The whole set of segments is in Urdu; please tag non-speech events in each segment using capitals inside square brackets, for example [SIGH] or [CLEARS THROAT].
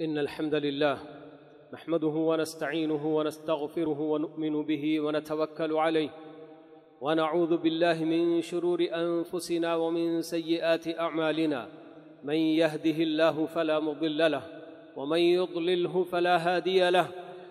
إن الحمد لله نحمده ونستعينه ونستغفره ونؤمن به ونتوكل عليه ونعوذ بالله من شرور أنفسنا ومن سيئات أعمالنا من يهده الله فلا مضل له ومن يضلله فلا هادي له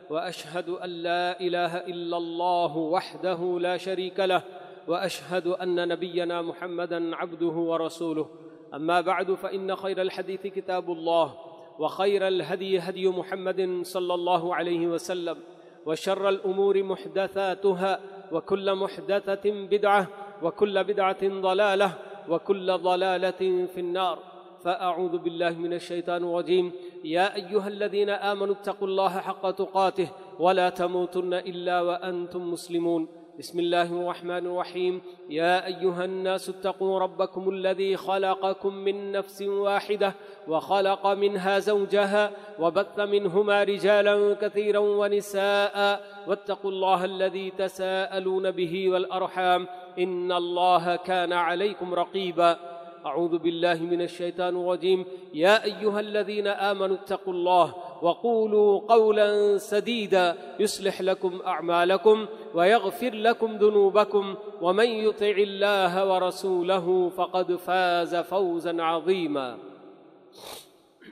وأشهد أن لا إله إلا الله وحده لا شريك له وأشهد أن نبينا محمدا عبده ورسوله. أما بعد فإن خير الحديث كتاب الله وخير الهدي هدي محمد صلى الله عليه وسلم وشر الأمور محدثاتها وكل محدثة بدعة وكل بدعة ضلالة وكل ضلالة في النار. فأعوذ بالله من الشيطان الرجيم. يا أيها الذين آمنوا اتقوا الله حق تقاته ولا تموتن إلا وأنتم مسلمون. بسم الله الرحمن الرحيم. يا أيها الناس اتقوا ربكم الذي خلقكم من نفس واحدة وخلق منها زوجها وبث منهما رجالا كثيرا ونساء واتقوا الله الذي تساءلون به والأرحام إن الله كان عليكم رقيبا. أعوذ بالله من الشيطان الرجيم. يا أيها الذين آمنوا اتقوا الله وقولوا قولا سديدا يصلح لكم أعمالكم ويغفر لكم ذنوبكم ومن يطع الله ورسوله فقد فاز فوزا عظيما.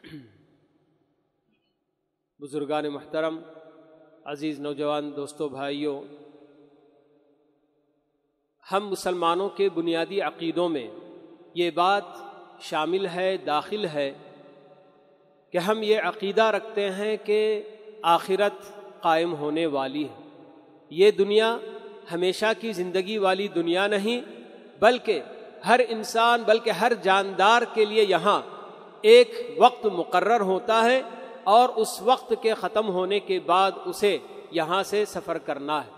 [CLEARS THROAT] بزرگان محترم عزیز نوجوان دوستوں بھائیوں ہم مسلمانوں کے بنیادی عقیدوں میں یہ بات شامل ہے، داخل ہے کہ ہم یہ عقیدہ رکھتے ہیں کہ آخرت قائم ہونے والی ہے۔ یہ دنیا ہمیشہ کی زندگی والی دنیا نہیں، بلکہ ہر انسان، بلکہ ہر جاندار کے لیے یہاں ایک وقت مقرر ہوتا ہے اور اس وقت کے ختم ہونے کے بعد اسے یہاں سے سفر کرنا ہے۔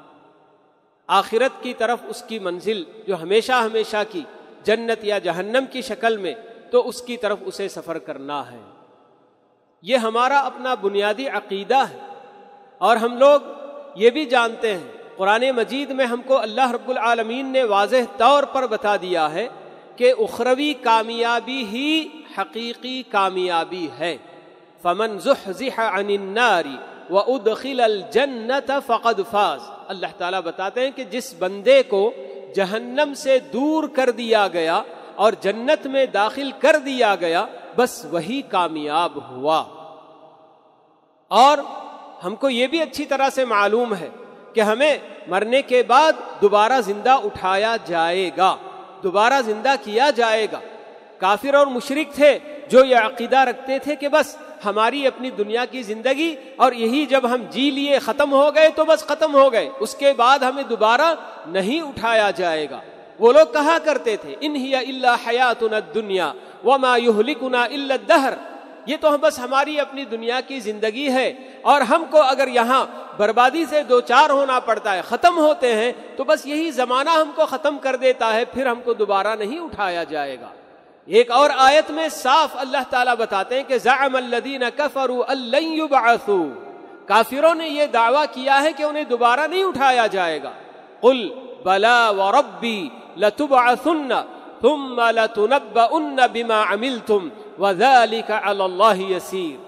آخرت کی طرف اس کی منزل جو ہمیشہ ہمیشہ کی جنت یا جہنم کی شکل میں تو اس کی طرف اسے سفر کرنا ہے۔ یہ ہمارا اپنا بنیادی عقیدہ ہے۔ اور ہم لوگ یہ بھی جانتے ہیں، قرآن مجید میں ہم کو اللہ رب العالمین نے واضح طور پر بتا دیا ہے کہ اخروی کامیابی ہی حقیقی کامیابی ہے۔ فمن زحزح عن النار وادخل الجنت فقد فاز۔ اللہ تعالیٰ بتاتے ہیں کہ جس بندے کو جہنم سے دور کر دیا گیا اور جنت میں داخل کر دیا گیا، بس وہی کامیاب ہوا۔ اور ہم کو یہ بھی اچھی طرح سے معلوم ہے کہ ہمیں مرنے کے بعد دوبارہ زندہ اٹھایا جائے گا، دوبارہ زندہ کیا جائے گا۔ کافر اور مشرق تھے جو یہ عقیدہ رکھتے تھے کہ بس ہماری اپنی دنیا کی زندگی اور یہی جب ہم جی لیے ختم ہو گئے تو بس ختم ہو گئے۔ اس کے بعد ہمیں دوبارہ نہیں اٹھایا جائے گا۔ وہ لوگ کہا کرتے تھے انہی اللہ حیات دنیا وما یہلکنا الا الدہر۔ یہ تو ہم بس ہماری اپنی دنیا کی زندگی ہے۔ اور ہم کو اگر یہاں بربادی سے دو چار ہونا پڑتا ہے، ختم ہوتے ہیں، تو بس یہی زمانہ ہم کو ختم کر دیتا ہے، پھر ہم کو دوبارہ نہیں اٹھایا جائے گا۔ ایک اور آیت میں صاف اللہ تعالیٰ بتاتے ہیں کہ زعم الذین کفروا لن یبعثوا۔ کافروں نے یہ دعویٰ کیا ہے کہ انہیں دوبارہ نہیں اٹھایا جائے گا۔ قل بلا وربی لتبعثن ثم لتنبؤن بما عملتم وذلك على الله يسير۔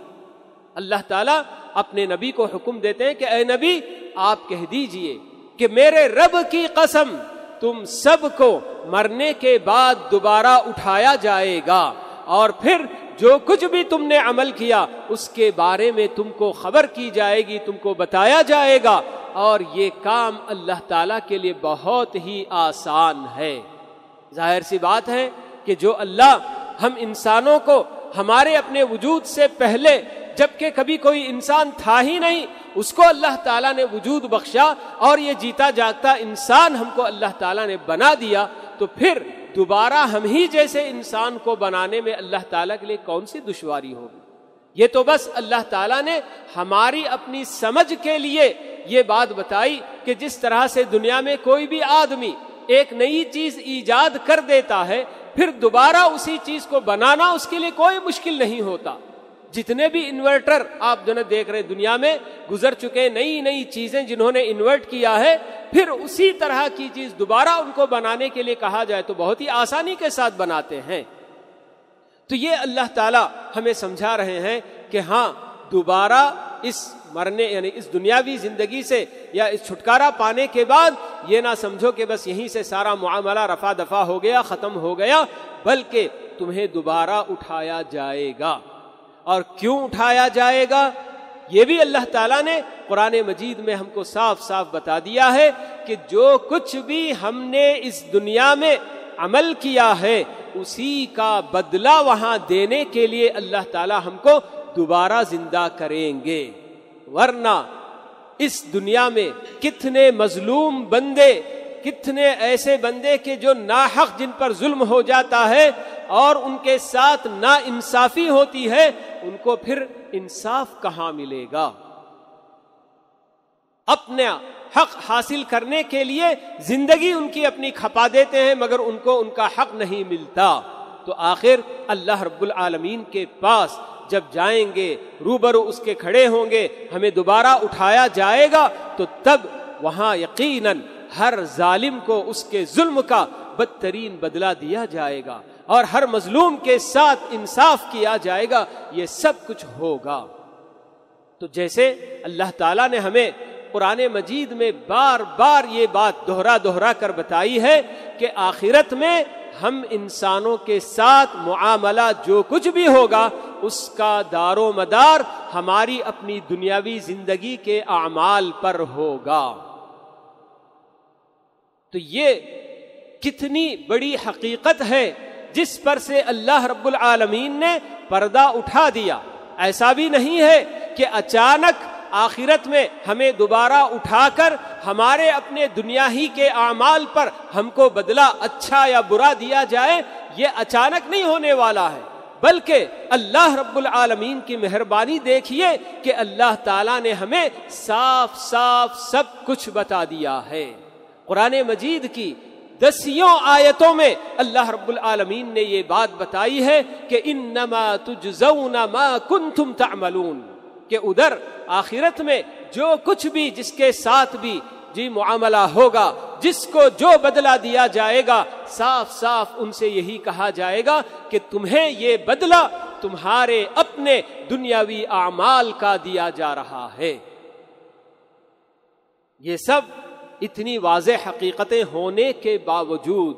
اللہ تعالیٰ اپنے نبی کو حکم دیتے ہیں کہ اے نبی آپ کہہ دیجیے کہ میرے رب کی قسم تم سب کو مرنے کے بعد دوبارہ اٹھایا جائے گا۔ اور پھر جو کچھ بھی تم نے عمل کیا، اس کے بارے میں تم کو خبر کی جائے گی، تم کو بتایا جائے گا۔ اور یہ کام اللہ تعالی کے لیے بہت ہی آسان ہے۔ ظاہر سی بات ہے کہ جو اللہ ہم انسانوں کو ہمارے اپنے وجود سے پہلے، جبکہ کبھی کوئی انسان تھا ہی نہیں اس کو اللہ تعالیٰ نے وجود بخشا اور یہ جیتا جاگتا انسان ہم کو اللہ تعالیٰ نے بنا دیا، تو پھر دوبارہ ہم ہی جیسے انسان کو بنانے میں اللہ تعالیٰ کے لیے کون سی دشواری ہوگی؟ یہ تو بس اللہ تعالیٰ نے ہماری اپنی سمجھ کے لیے یہ بات بتائی کہ جس طرح سے دنیا میں کوئی بھی آدمی ایک نئی چیز ایجاد کر دیتا ہے، پھر دوبارہ اسی چیز کو بنانا اس کے لیے کوئی مشکل نہیں ہوتا۔ جتنے بھی انورٹر آپ جو دیکھ رہے دنیا میں، گزر چکے نئی نئی چیزیں جنہوں نے انورٹ کیا ہے، پھر اسی طرح کی چیز دوبارہ ان کو بنانے کے لیے کہا جائے تو بہت ہی آسانی کے ساتھ بناتے ہیں۔ تو یہ اللہ تعالی ہمیں سمجھا رہے ہیں کہ ہاں دوبارہ اس مرنے یعنی اس دنیاوی زندگی سے یا اس چھٹکارا پانے کے بعد یہ نہ سمجھو کہ بس یہیں سے سارا معاملہ رفا دفع ہو گیا، ختم ہو گیا، بلکہ تمہیں دوبارہ اٹھایا جائے گا۔ اور کیوں اٹھایا جائے گا؟ یہ بھی اللہ تعالیٰ نے قرآن مجید میں ہم کو صاف صاف بتا دیا ہے کہ جو کچھ بھی ہم نے اس دنیا میں عمل کیا ہے، اسی کا بدلہ وہاں دینے کے لیے اللہ تعالیٰ ہم کو دوبارہ زندہ کریں گے۔ ورنہ اس دنیا میں کتنے مظلوم بندے کتنے ایسے بندے کے جو ناحق جن پر ظلم ہو جاتا ہے اور ان کے ساتھ نا انصافی ہوتی ہے، ان کو پھر انصاف کہاں ملے گا؟ اپنا حق حاصل کرنے کے لیے زندگی ان کی اپنی کھپا دیتے ہیں، مگر ان کو ان کا حق نہیں ملتا۔ تو آخر اللہ رب العالمین کے پاس جب جائیں گے، روبرو اس کے کھڑے ہوں گے، ہمیں دوبارہ اٹھایا جائے گا، تو تب وہاں یقیناً ہر ظالم کو اس کے ظلم کا بدترین بدلہ دیا جائے گا اور ہر مظلوم کے ساتھ انصاف کیا جائے گا، یہ سب کچھ ہوگا۔ تو جیسے اللہ تعالیٰ نے ہمیں قرآن مجید میں بار بار یہ بات دوہرا دوہرا کر بتائی ہے کہ آخرت میں ہم انسانوں کے ساتھ معاملہ جو کچھ بھی ہوگا، اس کا دار و مدار ہماری اپنی دنیاوی زندگی کے اعمال پر ہوگا۔ تو یہ کتنی بڑی حقیقت ہے جس پر سے اللہ رب العالمین نے پردہ اٹھا دیا۔ ایسا بھی نہیں ہے کہ اچانک آخرت میں ہمیں دوبارہ اٹھا کر ہمارے اپنے دنیا ہی کے اعمال پر ہم کو بدلہ اچھا یا برا دیا جائے، یہ اچانک نہیں ہونے والا ہے۔ بلکہ اللہ رب العالمین کی مہربانی دیکھیے کہ اللہ تعالیٰ نے ہمیں صاف صاف سب کچھ بتا دیا ہے۔ قرآن مجید کی دسیوں آیتوں میں اللہ رب العالمین نے یہ بات بتائی ہے کہ انما تجزون ما کنتم تعملون، کہ ادھر آخرت میں جو کچھ بھی جس کے ساتھ بھی جی معاملہ ہوگا، جس کو جو بدلہ دیا جائے گا، صاف صاف ان سے یہی کہا جائے گا کہ تمہیں یہ بدلہ تمہارے اپنے دنیاوی اعمال کا دیا جا رہا ہے۔ یہ سب اتنی واضح حقیقتیں ہونے کے باوجود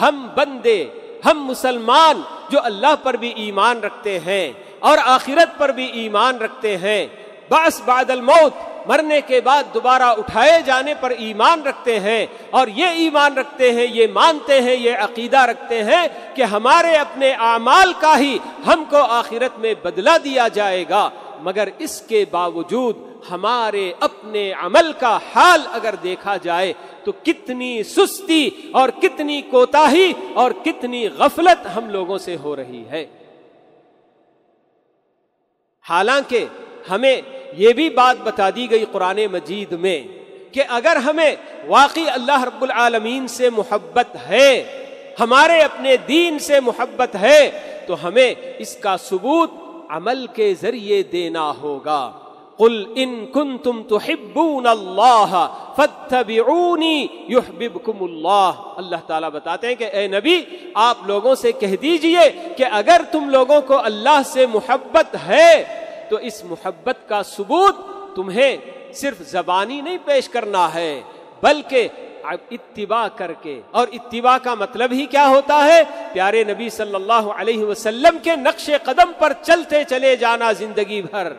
ہم بندے، ہم مسلمان جو اللہ پر بھی ایمان رکھتے ہیں اور آخرت پر بھی ایمان رکھتے ہیں بس بعد الموت، مرنے کے بعد دوبارہ اٹھائے جانے پر ایمان رکھتے ہیں اور یہ ایمان رکھتے ہیں، یہ مانتے ہیں، یہ عقیدہ رکھتے ہیں کہ ہمارے اپنے اعمال کا ہی ہم کو آخرت میں بدلہ دیا جائے گا۔ مگر اس کے باوجود ہمارے اپنے عمل کا حال اگر دیکھا جائے تو کتنی سستی اور کتنی کوتاہی اور کتنی غفلت ہم لوگوں سے ہو رہی ہے۔ حالانکہ ہمیں یہ بھی بات بتا دی گئی قرآن مجید میں کہ اگر ہمیں واقعی اللہ رب العالمین سے محبت ہے، ہمارے اپنے دین سے محبت ہے، تو ہمیں اس کا ثبوت عمل کے ذریعے دینا ہوگا۔ قل ان کنتم تحبون اللہ فاتبعونی یحببکم اللہ اللہ تعالیٰ بتاتے ہیں کہ اے نبی، آپ لوگوں سے کہہ دیجیے کہ اگر تم لوگوں کو اللہ سے محبت ہے، تو اس محبت کا ثبوت تمہیں صرف زبانی نہیں پیش کرنا ہے، بلکہ اتباع کر کے۔ اور اتباع کا مطلب ہی کیا ہوتا ہے؟ پیارے نبی صلی اللہ علیہ وسلم کے نقش قدم پر چلتے چلے جانا زندگی بھر۔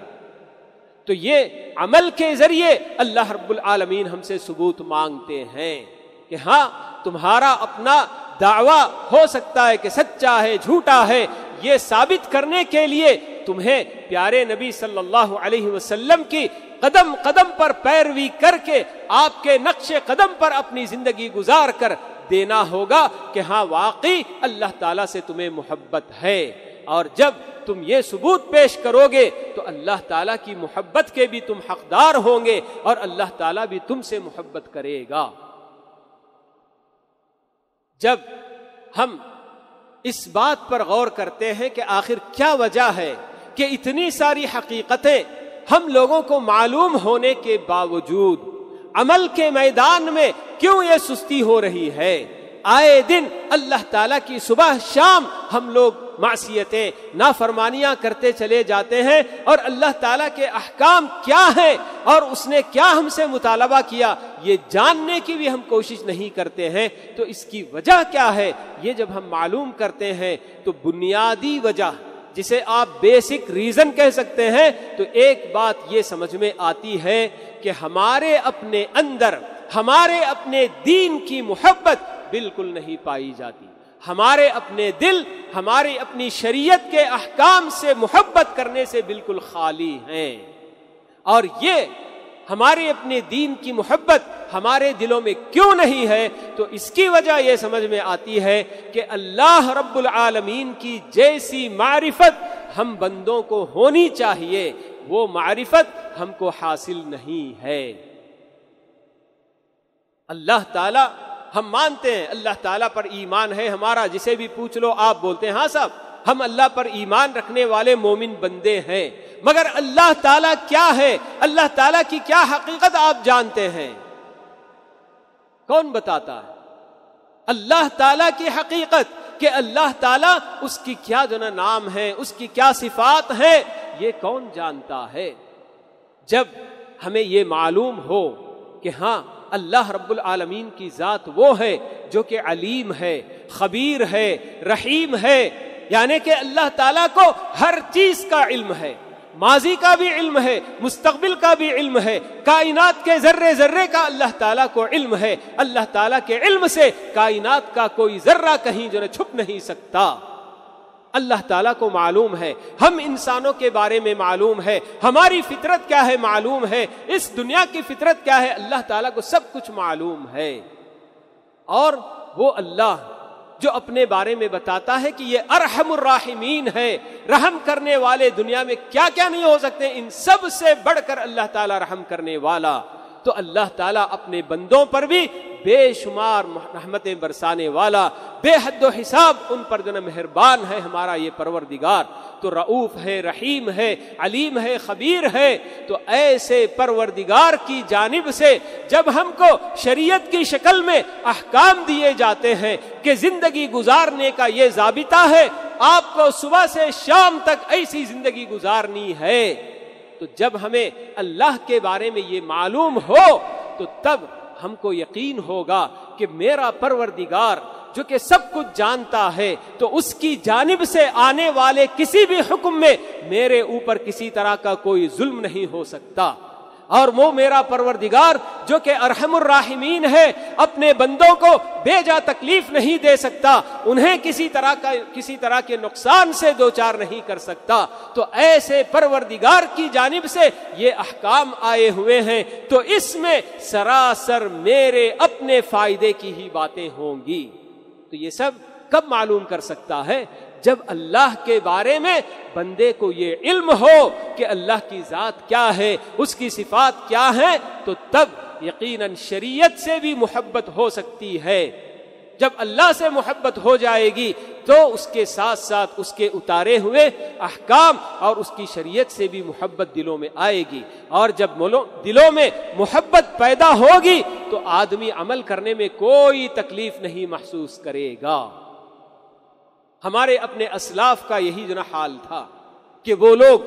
تو یہ عمل کے ذریعے اللہ رب العالمین ہم سے ثبوت مانگتے ہیں کہ ہاں تمہارا اپنا دعویٰ ہو سکتا ہے کہ سچا ہے، جھوٹا ہے۔ یہ ثابت کرنے کے لیے تمہیں پیارے نبی صلی اللہ علیہ وسلم کی قدم قدم پر پیروی کر کے آپ کے نقش قدم پر اپنی زندگی گزار کر دینا ہوگا کہ ہاں واقعی اللہ تعالیٰ سے تمہیں محبت ہے۔ اور جب تم یہ ثبوت پیش کرو گے تو اللہ تعالیٰ کی محبت کے بھی تم حقدار ہوں گے اور اللہ تعالیٰ بھی تم سے محبت کرے گا۔ جب ہم اس بات پر غور کرتے ہیں کہ آخر کیا وجہ ہے کہ اتنی ساری حقیقتیں ہم لوگوں کو معلوم ہونے کے باوجود عمل کے میدان میں کیوں یہ سستی ہو رہی ہے؟ آئے دن اللہ تعالی کی صبح شام ہم لوگ معصیتیں، نافرمانیاں کرتے چلے جاتے ہیں اور اللہ تعالیٰ کے احکام کیا ہیں اور اس نے کیا ہم سے مطالبہ کیا؟ یہ جاننے کی بھی ہم کوشش نہیں کرتے ہیں۔ تو اس کی وجہ کیا ہے؟ یہ جب ہم معلوم کرتے ہیں تو بنیادی وجہ، جسے آپ بیسک ریزن کہہ سکتے ہیں، تو ایک بات یہ سمجھ میں آتی ہے کہ ہمارے اپنے اندر، ہمارے اپنے دین کی محبت بالکل نہیں پائی جاتی۔ ہمارے اپنے دل، ہماری اپنی شریعت کے احکام سے محبت کرنے سے بالکل خالی ہیں۔ اور یہ ہمارے اپنے دین کی محبت ہمارے دلوں میں کیوں نہیں ہے؟ تو اس کی وجہ یہ سمجھ میں آتی ہے کہ اللہ رب العالمین کی جیسی معرفت ہم بندوں کو ہونی چاہیے، وہ معرفت ہم کو حاصل نہیں ہے۔ اللہ تعالی ہم مانتے ہیں اللہ تعالیٰ پر ایمان ہے ہمارا، جسے بھی پوچھ لو، آپ بولتے ہیں ہاں صاحب، ہم اللہ پر ایمان رکھنے والے مومن بندے ہیں، مگر اللہ تعالیٰ کیا ہے؟ اللہ تعالیٰ کی کیا حقیقت آپ جانتے ہیں؟ کون بتاتا ہے؟ اللہ تعالیٰ کی حقیقت کہ اللہ تعالیٰ اس کی کیا جو نا نام ہے، اس کی کیا صفات ہے یہ کون جانتا ہے؟ جب ہمیں یہ معلوم ہو کہ ہاں اللہ رب العالمین کی ذات وہ ہے جو کہ علیم ہے، خبیر ہے، رحیم ہے۔ یعنی کہ اللہ تعالیٰ کو ہر چیز کا علم ہے۔ ماضی کا بھی علم ہے، مستقبل کا بھی علم ہے۔ کائنات کے ذرے ذرے کا اللہ تعالیٰ کو علم ہے۔ اللہ تعالیٰ کے علم سے کائنات کا کوئی ذرہ کہیں جو چھپ نہیں سکتا۔ اللہ تعالیٰ کو معلوم ہے، ہم انسانوں کے بارے میں معلوم ہے، ہماری فطرت کیا ہے معلوم ہے، اس دنیا کی فطرت کیا ہے، اللہ تعالیٰ کو سب کچھ معلوم ہے۔ اور وہ اللہ جو اپنے بارے میں بتاتا ہے کہ یہ ارحم الراحمین ہے، رحم کرنے والے دنیا میں کیا کیا نہیں ہو سکتے، ان سب سے بڑھ کر اللہ تعالیٰ رحم کرنے والا۔ تو اللہ تعالیٰ اپنے بندوں پر بھی بے شمار رحمتیں برسانے والا، بے حد و حساب ان پر جو مہربان ہے ہمارا یہ پروردگار۔ تو رعوف ہے، رحیم ہے، علیم ہے، خبیر ہے۔ تو ایسے پروردگار کی جانب سے جب ہم کو شریعت کی شکل میں احکام دیے جاتے ہیں کہ زندگی گزارنے کا یہ ضابطہ ہے، آپ کو صبح سے شام تک ایسی زندگی گزارنی ہے۔ تو جب ہمیں اللہ کے بارے میں یہ معلوم ہو، تو تب ہم کو یقین ہوگا کہ میرا پروردگار، جو کہ سب کچھ جانتا ہے، تو اس کی جانب سے آنے والے کسی بھی حکم میں میرے اوپر کسی طرح کا کوئی ظلم نہیں ہو سکتا۔ اور وہ میرا پروردگار جو کہ ارحم الراحمین ہے، اپنے بندوں کو بے جا تکلیف نہیں دے سکتا، انہیں کسی طرح کا کسی طرح کے نقصان سے دو چار نہیں کر سکتا۔ تو ایسے پروردگار کی جانب سے یہ احکام آئے ہوئے ہیں۔ تو اس میں سراسر میرے اپنے فائدے کی ہی باتیں ہوں گی۔ تو یہ سب کب معلوم کر سکتا ہے؟ جب اللہ کے بارے میں بندے کو یہ علم ہو کہ اللہ کی ذات کیا ہے، اس کی صفات کیا ہے تو تب یقیناً شریعت سے بھی محبت ہو سکتی ہے۔ جب اللہ سے محبت ہو جائے گی، تو اس کے ساتھ ساتھ اس کے اتارے ہوئے احکام اور اس کی شریعت سے بھی محبت دلوں میں آئے گی۔ اور جب دلوں میں محبت پیدا ہوگی، تو آدمی عمل کرنے میں کوئی تکلیف نہیں محسوس کرے گا۔ ہمارے اپنے اسلاف کا یہی جو حال تھا کہ وہ لوگ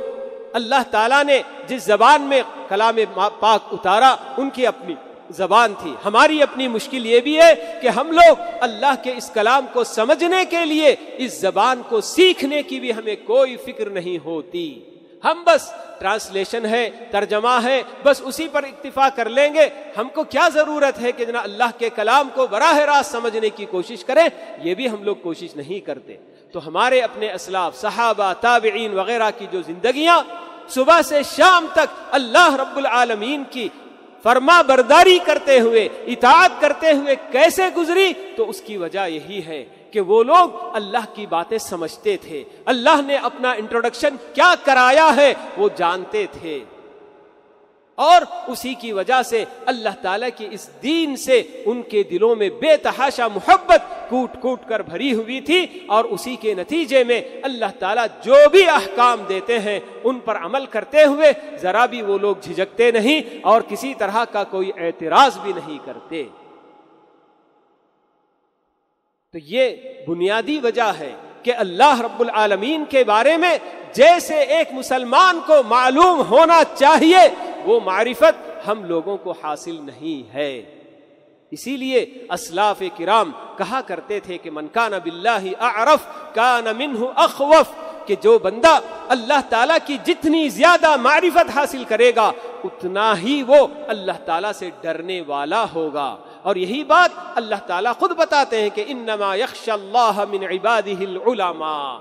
اللہ تعالیٰ نے جس زبان میں کلام پاک اتارا، ان کی اپنی زبان تھی۔ ہماری اپنی مشکل یہ بھی ہے کہ ہم لوگ اللہ کے اس کلام کو سمجھنے کے لیے، اس زبان کو سیکھنے کی بھی ہمیں کوئی فکر نہیں ہوتی۔ ہم بس ٹرانسلیشن ہے، ترجمہ ہے، بس اسی پر اکتفا کر لیں گے۔ ہم کو کیا ضرورت ہے کہ جنا اللہ کے کلام کو براہ راست سمجھنے کی کوشش کریں؟ یہ بھی ہم لوگ کوشش نہیں کرتے۔ تو ہمارے اپنے اسلاف، صحابہ، تابعین وغیرہ کی جو زندگیاں، صبح سے شام تک اللہ رب العالمین کی فرما برداری کرتے ہوئے، اطاعت کرتے ہوئے کیسے گزری؟ تو اس کی وجہ یہی ہے کہ وہ لوگ اللہ کی باتیں سمجھتے تھے۔ اللہ نے اپنا انٹروڈکشن کیا کرایا ہے وہ جانتے تھے۔ اور اسی کی وجہ سے اللہ تعالیٰ کی اس دین سے ان کے دلوں میں بے تحاشا محبت کوٹ کوٹ کر بھری ہوئی تھی۔ اور اسی کے نتیجے میں اللہ تعالیٰ جو بھی احکام دیتے ہیں ان پر عمل کرتے ہوئے ذرا بھی وہ لوگ جھجکتے نہیں اور کسی طرح کا کوئی اعتراض بھی نہیں کرتے۔ تو یہ بنیادی وجہ ہے کہ اللہ رب العالمین کے بارے میں جیسے ایک مسلمان کو معلوم ہونا چاہیے، وہ معرفت ہم لوگوں کو حاصل نہیں ہے۔ اسی لیے اسلاف کرام کہا کرتے تھے کہ من کان باللہ اعرف، کان منہ اخوف، کہ جو بندہ اللہ تعالیٰ کی جتنی زیادہ معرفت حاصل کرے گا، اتنا ہی وہ اللہ تعالیٰ سے ڈرنے والا ہوگا۔ اور یہی بات اللہ تعالیٰ خود بتاتے ہیں کہ انما یخش اللہ من عباده العلماء،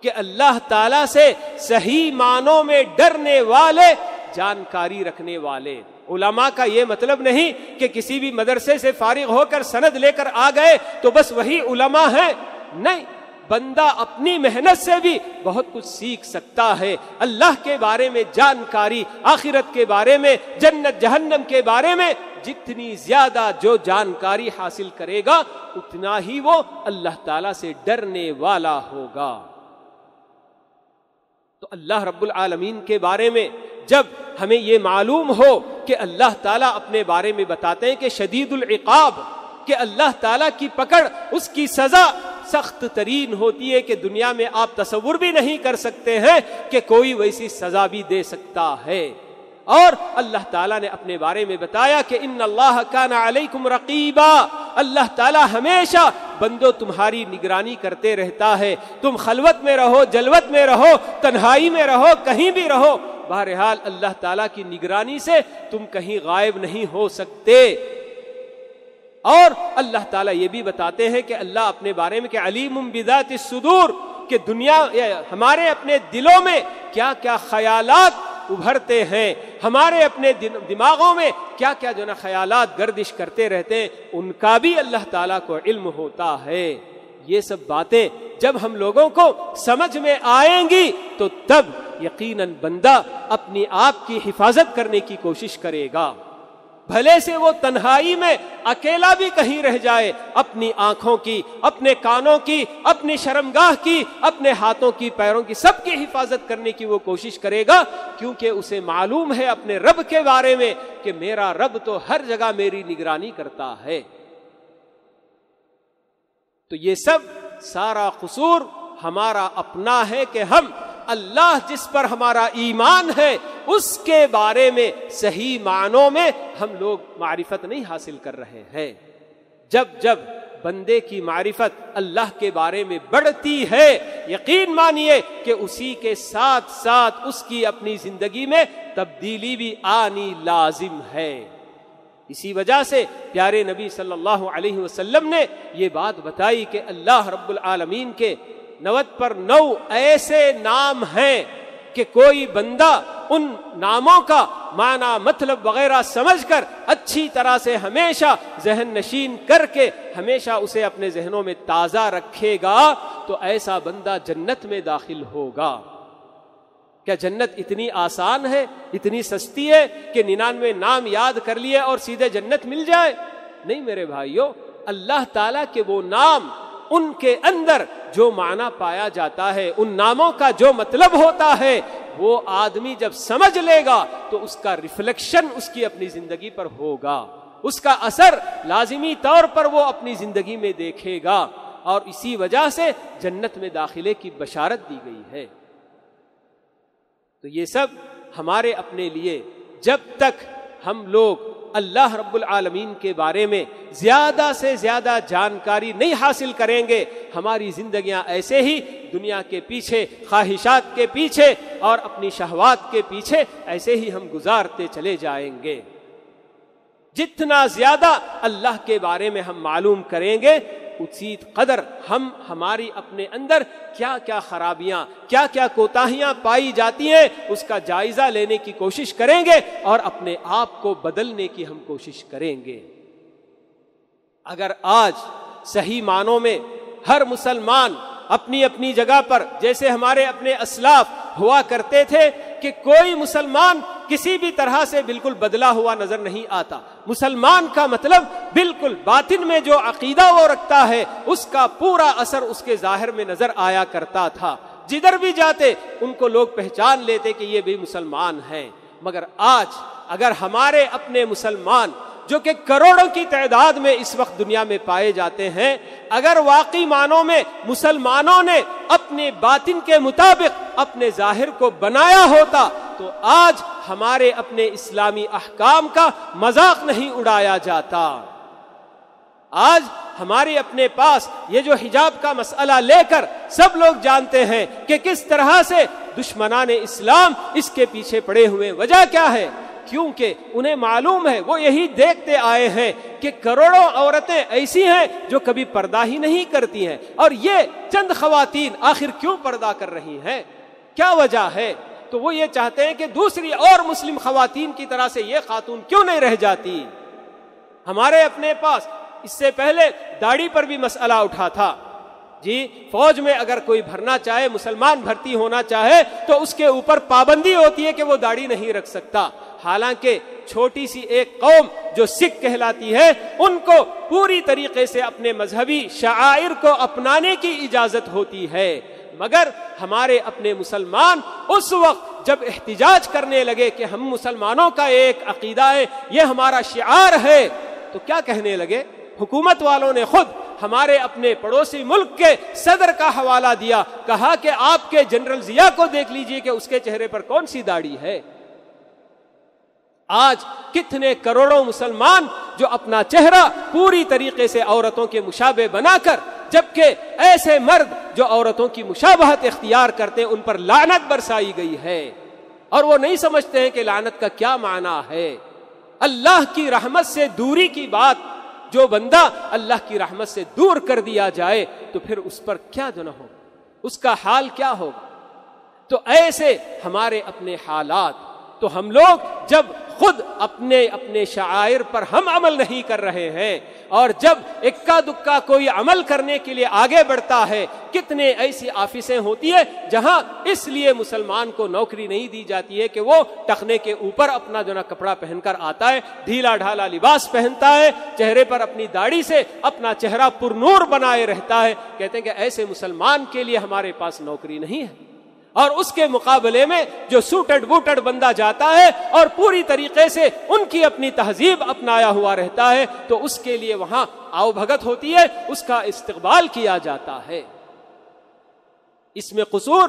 کہ اللہ تعالیٰ سے صحیح معنوں میں ڈرنے والے، جانکاری رکھنے والے۔ علماء کا یہ مطلب نہیں کہ کسی بھی مدرسے سے فارغ ہو کر سند لے کر آ گئے تو بس وہی علماء ہیں، نہیں۔ بندہ اپنی محنت سے بھی بہت کچھ سیکھ سکتا ہے۔ اللہ کے بارے میں جانکاری، آخرت کے بارے میں، جنت، جہنم کے بارے میں جتنی زیادہ جو جانکاری حاصل کرے گا، اتنا ہی وہ اللہ تعالی سے ڈرنے والا ہوگا۔ تو اللہ رب العالمین کے بارے میں جب ہمیں یہ معلوم ہو کہ اللہ تعالیٰ اپنے بارے میں بتاتے ہیں کہ شدید العقاب کہ اللہ تعالیٰ کی پکڑ، اس کی سزا سخت ترین ہوتی ہے کہ دنیا میں آپ تصور بھی نہیں کر سکتے ہیں کہ کوئی ویسی سزا بھی دے سکتا ہے۔ اور اللہ تعالیٰ نے اپنے بارے میں بتایا کہ ان اللہ کا علیکم رقیبا۔ اللہ تعالیٰ ہمیشہ بندو تمہاری نگرانی کرتے رہتا ہے۔ تم خلوت میں رہو، جلوت میں رہو، تنہائی میں رہو، کہیں بھی رہو۔ بہرحال اللہ تعالیٰ کی نگرانی سے تم کہیں غائب نہیں ہو سکتے۔ اور اللہ تعالیٰ یہ بھی بتاتے ہیں کہ اللہ اپنے بارے میں کہ علیم بذات الصدور کہ دنیا ہمارے اپنے دلوں میں کیا کیا خیالات ابھرتے ہیں، ہمارے اپنے دماغوں میں کیا کیا جو نا خیالات گردش کرتے رہتے ہیں، ان کا بھی اللہ تعالیٰ کو علم ہوتا ہے۔ یہ سب باتیں جب ہم لوگوں کو سمجھ میں آئیں گی تو تب یقیناً بندہ اپنی آپ کی حفاظت کرنے کی کوشش کرے گا۔ بھلے سے وہ تنہائی میں اکیلا بھی کہیں رہ جائے، اپنی آنکھوں کی، اپنے کانوں کی، اپنی شرمگاہ کی، اپنے ہاتھوں کی، پیروں کی، سب کی حفاظت کرنے کی وہ کوشش کرے گا، کیونکہ اسے معلوم ہے اپنے رب کے بارے میں کہ میرا رب تو ہر جگہ میری نگرانی کرتا ہے۔ تو یہ سب سارا قصور ہمارا اپنا ہے کہ ہم اللہ جس پر ہمارا ایمان ہے، اس کے بارے میں صحیح معنوں میں ہم لوگ معرفت نہیں حاصل کر رہے ہیں۔ جب جب بندے کی معرفت اللہ کے بارے میں بڑھتی ہے، یقین مانیے کہ اسی کے ساتھ ساتھ اس کی اپنی زندگی میں تبدیلی بھی آنی لازم ہے۔ اسی وجہ سے پیارے نبی صلی اللہ علیہ وسلم نے یہ بات بتائی کہ اللہ رب العالمین کے نوت پر نو ایسے نام ہیں کہ کوئی بندہ ان ناموں کا معنی مطلب وغیرہ سمجھ کر اچھی طرح سے ہمیشہ ذہن نشین کر کے ہمیشہ اسے اپنے ذہنوں میں تازہ رکھے گا تو ایسا بندہ جنت میں داخل ہوگا۔ کیا جنت اتنی آسان ہے، اتنی سستی ہے کہ ننانوے نام یاد کر لیے اور سیدھے جنت مل جائے؟ نہیں میرے بھائیوں، اللہ تعالی کے وہ نام ان کے اندر جو معنی پایا جاتا ہے، ان ناموں کا جو مطلب ہوتا ہے، وہ آدمی جب سمجھ لے گا تو اس کا ریفلیکشن اس کی اپنی زندگی پر ہوگا۔ اس کا اثر لازمی طور پر وہ اپنی زندگی میں دیکھے گا۔ اور اسی وجہ سے جنت میں داخلے کی بشارت دی گئی ہے۔ تو یہ سب ہمارے اپنے لیے جب تک ہم لوگ اللہ رب العالمین کے بارے میں زیادہ سے زیادہ جانکاری نہیں حاصل کریں گے۔ ہماری زندگیاں ایسے ہی دنیا کے پیچھے، خواہشات کے پیچھے اور اپنی شہوات کے پیچھے ایسے ہی ہم گزارتے چلے جائیں گے۔ جتنا زیادہ اللہ کے بارے میں ہم معلوم کریں گے اسی قدر ہم ہماری اپنے اندر کیا کیا خرابیاں، کیا کیا کوتاہیاں پائی جاتی ہیں، اس کا جائزہ لینے کی کوشش کریں گے اور اپنے آپ کو بدلنے کی ہم کوشش کریں گے۔ اگر آج صحیح معنوں میں ہر مسلمان اپنی اپنی جگہ پر، جیسے ہمارے اپنے اسلاف ہوا کرتے تھے کہ کوئی مسلمان کسی بھی طرح سے بالکل بدلا ہوا نظر نہیں آتا۔ مسلمان کا مطلب بالکل باطن میں جو عقیدہ وہ رکھتا ہے، اس کا پورا اثر اس کے ظاہر میں نظر آیا کرتا تھا۔ جدھر بھی جاتے، ان کو لوگ پہچان لیتے کہ یہ بھی مسلمان ہیں۔ مگر آج اگر ہمارے اپنے مسلمان، جو کہ کروڑوں کی تعداد میں اس وقت دنیا میں پائے جاتے ہیں، اگر واقعی معنوں میں مسلمانوں نے اپنے باطن کے مطابق اپنے ظاہر کو بنایا ہوتا تو آج ہمارے اپنے اسلامی احکام کا مذاق نہیں اڑایا جاتا۔ آج ہمارے اپنے پاس یہ جو حجاب کا مسئلہ لے کر سب لوگ جانتے ہیں کہ کس طرح سے دشمنان اسلام اس کے پیچھے پڑے ہوئے۔ وجہ کیا ہے؟ کیونکہ انہیں معلوم ہے، وہ یہی دیکھتے آئے ہیں کہ کروڑوں عورتیں ایسی ہیں جو کبھی پردہ ہی نہیں کرتی ہیں۔ اور یہ چند خواتین آخر کیوں پردہ کر رہی ہیں؟ کیا وجہ ہے؟ تو وہ یہ چاہتے ہیں کہ دوسری اور مسلم خواتین کی طرح سے یہ خاتون کیوں نہیں رہ جاتی؟ ہمارے اپنے پاس اس سے پہلے داڑھی پر بھی مسئلہ اٹھا تھا۔ جی فوج میں اگر کوئی بھرنا چاہے، مسلمان بھرتی ہونا چاہے، تو اس کے اوپر پابندی ہوتی ہے کہ وہ داڑھی نہیں رکھ سکتا۔ حالانکہ چھوٹی سی ایک قوم جو سکھ کہلاتی ہے، ان کو پوری طریقے سے اپنے مذہبی شعائر کو اپنانے کی اجازت ہوتی ہے۔ مگر ہمارے اپنے مسلمان اس وقت جب احتجاج کرنے لگے کہ ہم مسلمانوں کا ایک عقیدہ ہے، یہ ہمارا شعار ہے، تو کیا کہنے لگے؟ حکومت والوں نے خود ہمارے اپنے پڑوسی ملک کے صدر کا حوالہ دیا، کہا کہ آپ کے جنرل ضیاء کو دیکھ لیجیے کہ اس کے چہرے پر کون سی داڑھی ہے۔ آج کتنے کروڑوں مسلمان جو اپنا چہرہ پوری طریقے سے عورتوں کے مشابے بنا کر جبکہ ایسے مرد جو عورتوں کی مشابہت اختیار کرتے ہیں، ان پر لعنت برسائی گئی ہے۔ اور وہ نہیں سمجھتے ہیں کہ لعنت کا کیا معنی ہے۔ اللہ کی رحمت سے دوری کی بات، جو بندہ اللہ کی رحمت سے دور کر دیا جائے، تو پھر اس پر کیا جو نہ ہو، اس کا حال کیا ہوگا؟ تو ایسے ہمارے اپنے حالات، تو ہم لوگ جب خود اپنے اپنے شاعر پر ہم عمل نہیں کر رہے ہیں۔ اور جب اکا دکا کوئی عمل کرنے کے لیے آگے بڑھتا ہے، کتنے ایسی آفیسیں ہوتی ہیں جہاں اس لیے مسلمان کو نوکری نہیں دی جاتی ہے کہ وہ ٹخنے کے اوپر اپنا جو نا کپڑا پہن کر آتا ہے، ڈھیلا ڈھالا لباس پہنتا ہے، چہرے پر اپنی داڑھی سے اپنا چہرہ پر نور بنائے رہتا ہے۔ کہتے ہیں کہ ایسے مسلمان کے لیے ہمارے پاس نوکری نہیں ہے۔ اور اس کے مقابلے میں جو سوٹڈ بوٹڈ بندہ جاتا ہے اور پوری طریقے سے ان کی اپنی تہذیب اپنایا ہوا رہتا ہے، تو اس کے لیے وہاں آؤ بھگت ہوتی ہے، اس کا استقبال کیا جاتا ہے۔ اس میں قصور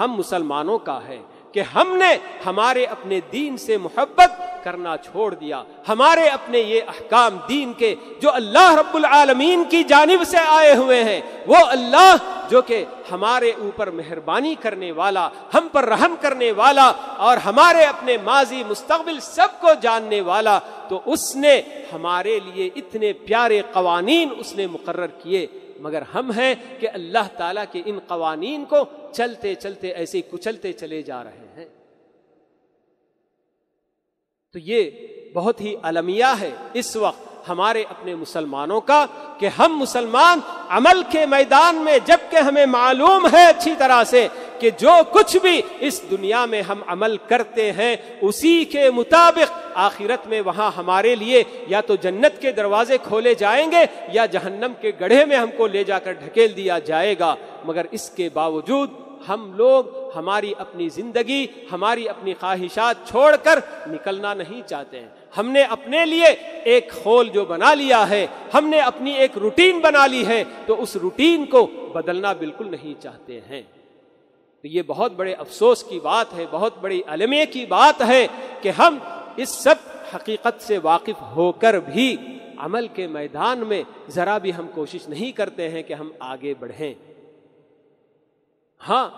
ہم مسلمانوں کا ہے۔ کہ ہم نے ہمارے اپنے دین سے محبت کرنا چھوڑ دیا۔ ہمارے اپنے یہ احکام دین کے جو اللہ رب العالمین کی جانب سے آئے ہوئے ہیں، وہ اللہ جو کہ ہمارے اوپر مہربانی کرنے والا، ہم پر رحم کرنے والا اور ہمارے اپنے ماضی مستقبل سب کو جاننے والا، تو اس نے ہمارے لیے اتنے پیارے قوانین اس نے مقرر کیے۔ مگر ہم ہیں کہ اللہ تعالیٰ کے ان قوانین کو چلتے چلتے ایسے کچلتے چلے جا رہے ہیں۔ تو یہ بہت ہی المیہ ہے اس وقت ہمارے اپنے مسلمانوں کا کہ ہم مسلمان عمل کے میدان میں جبکہ ہمیں معلوم ہے اچھی طرح سے کہ جو کچھ بھی اس دنیا میں ہم عمل کرتے ہیں، اسی کے مطابق آخرت میں وہاں ہمارے لیے یا تو جنت کے دروازے کھولے جائیں گے یا جہنم کے گڑھے میں ہم کو لے جا کر ڈھکیل دیا جائے گا۔ مگر اس کے باوجود ہم لوگ ہماری اپنی زندگی، ہماری اپنی خواہشات چھوڑ کر نکلنا نہیں چاہتے ہیں۔ ہم نے اپنے لیے ایک خول جو بنا لیا ہے، ہم نے اپنی ایک روٹین بنا لی ہے، تو اس روٹین کو بدلنا بالکل نہیں چاہتے ہیں۔ تو یہ بہت بڑے افسوس کی بات ہے، بہت بڑی علمے کی بات ہے کہ ہم اس سب حقیقت سے واقف ہو کر بھی عمل کے میدان میں ذرا بھی ہم کوشش نہیں کرتے ہیں کہ ہم آگے بڑھیں۔ ہاں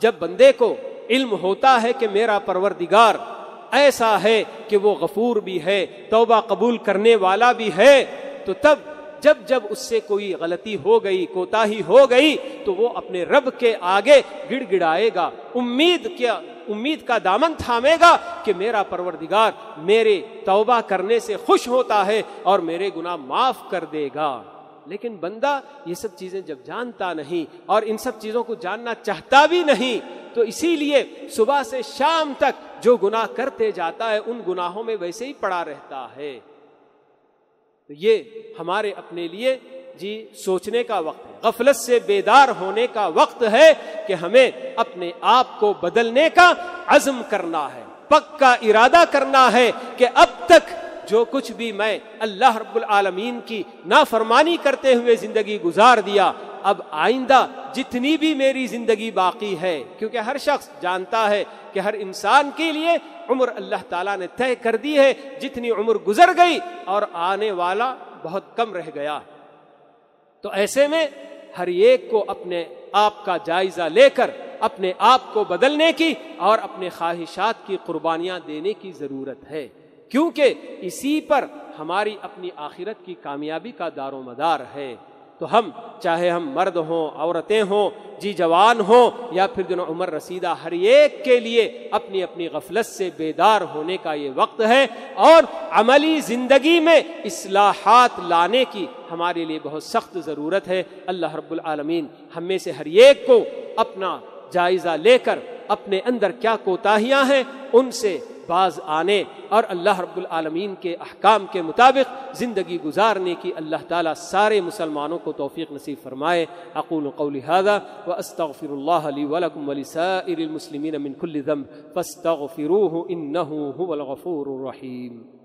جب بندے کو علم ہوتا ہے کہ میرا پروردگار ایسا ہے کہ وہ غفور بھی ہے، توبہ قبول کرنے والا بھی ہے، تو تب جب جب اس سے کوئی غلطی ہو گئی کوتا ہی ہو گئی، تو وہ اپنے رب کے آگے گڑ گڑائے گا۔ امید کیا، امید کا دامن تھامے گا کہ میرا پروردگار میرے توبہ کرنے سے خوش ہوتا ہے اور میرے گناہ معاف کر دے گا۔ لیکن بندہ یہ سب چیزیں جب جانتا نہیں اور ان سب چیزوں کو جاننا چاہتا بھی نہیں، تو اسی لیے صبح سے شام تک جو گناہ کرتے جاتا ہے، ان گناہوں میں ویسے ہی پڑا رہتا ہے۔ تو یہ ہمارے اپنے لیے جی سوچنے کا وقت ہے۔ غفلت سے بیدار ہونے کا وقت ہے کہ ہمیں اپنے آپ کو بدلنے کا عزم کرنا ہے۔ پکا ارادہ کرنا ہے کہ اب تک جو کچھ بھی میں اللہ رب العالمین کی نافرمانی کرتے ہوئے زندگی گزار دیا اب آئندہ جتنی بھی میری زندگی باقی ہے، کیونکہ ہر شخص جانتا ہے کہ ہر انسان کے لیے عمر اللہ تعالیٰ نے طے کر دی ہے، جتنی عمر گزر گئی اور آنے والا بہت کم رہ گیا۔ تو ایسے میں ہر ایک کو اپنے آپ کا جائزہ لے کر، اپنے آپ کو بدلنے کی اور اپنے خواہشات کی قربانیاں دینے کی ضرورت ہے۔ کیونکہ اسی پر ہماری اپنی آخرت کی کامیابی کا دار و مدار ہے۔ تو ہم چاہے ہم مرد ہوں، عورتیں ہوں جی جوان ہوں یا پھر دنوں عمر رسیدہ ہر ایک کے لیے اپنی اپنی غفلت سے بیدار ہونے کا یہ وقت ہے اور عملی زندگی میں اصلاحات لانے کی ہمارے لیے بہت سخت ضرورت ہے۔ اللہ رب العالمین ہم میں سے ہر ایک کو اپنا جائزہ لے کر اپنے اندر کیا کوتاہیاں ہیں، ان سے باز آنے اور اللہ رب العالمین کے احکام کے مطابق زندگی گزارنے کی اللہ تعالیٰ سارے مسلمانوں کو توفیق نصیب فرمائے۔ اقول قولی هذا واستغفر الله لي ولكم ولسائر المسلمين من كل ذنب فاستغفروه انه هو الغفور الرحيم